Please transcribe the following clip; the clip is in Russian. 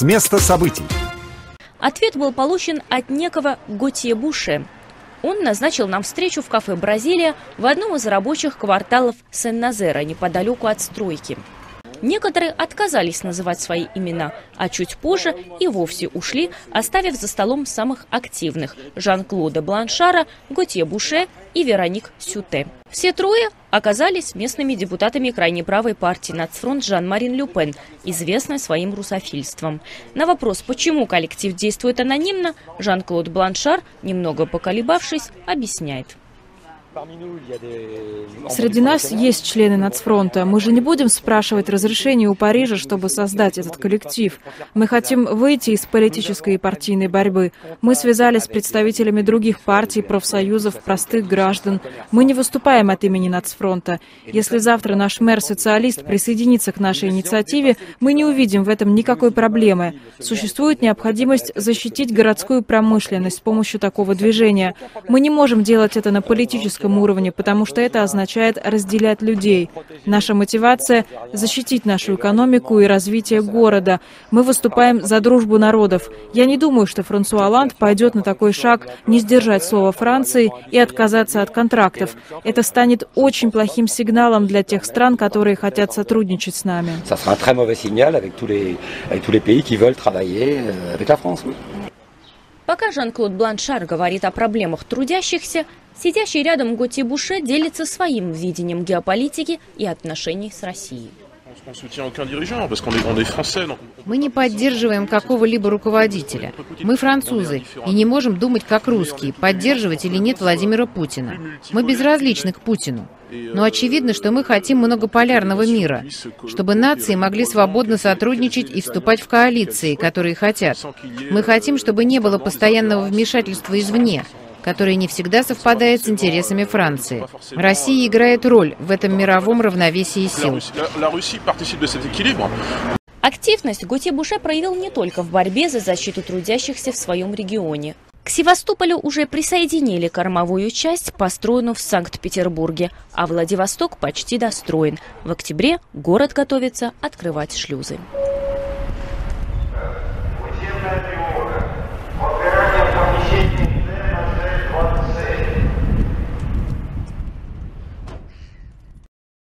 с места событий. Ответ был получен от некого Готье Буше. Он назначил нам встречу в кафе «Бразилия» в одном из рабочих кварталов Сен-Назера, неподалеку от стройки. Некоторые отказались называть свои имена, а чуть позже и вовсе ушли, оставив за столом самых активных – Жан-Клода Бланшара, Готье Буше и Вероник Сюте. Все трое оказались местными депутатами крайне правой партии «Нацфронт» Жан-Марин Люпен, известной своим русофильством. На вопрос, почему коллектив действует анонимно, Жан-Клод Бланшар, немного поколебавшись, объясняет. Среди нас есть члены нацфронта. Мы же не будем спрашивать разрешения у Парижа, чтобы создать этот коллектив. Мы хотим выйти из политической и партийной борьбы. Мы связались с представителями других партий, профсоюзов, простых граждан. Мы не выступаем от имени нацфронта. Если завтра наш мэр-социалист присоединится к нашей инициативе, мы не увидим в этом никакой проблемы. Существует необходимость защитить городскую промышленность с помощью такого движения. Мы не можем делать это на политическом политическом уровне, потому что это означает разделять людей. Наша мотивация – защитить нашу экономику и развитие города. Мы выступаем за дружбу народов. Я не думаю, что Франсуа Оланд пойдет на такой шаг не сдержать слово Франции и отказаться от контрактов. Это станет очень плохим сигналом для тех стран, которые хотят сотрудничать с нами. Пока Жан-Клод Бланшар говорит о проблемах трудящихся, сидящий рядом Готи Буше делится своим видением геополитики и отношений с Россией. Мы не поддерживаем какого-либо руководителя. Мы французы и не можем думать как русские, поддерживать или нет Владимира Путина. Мы безразличны к Путину. Но очевидно, что мы хотим многополярного мира, чтобы нации могли свободно сотрудничать и вступать в коалиции, которые хотят. Мы хотим, чтобы не было постоянного вмешательства извне, которое не всегда совпадает с интересами Франции. Россия играет роль в этом мировом равновесии сил. Активность Готье Буше проявил не только в борьбе за защиту трудящихся в своем регионе. К Севастополю уже присоединили кормовую часть, построенную в Санкт-Петербурге, а Владивосток почти достроен. В октябре город готовится открывать шлюзы.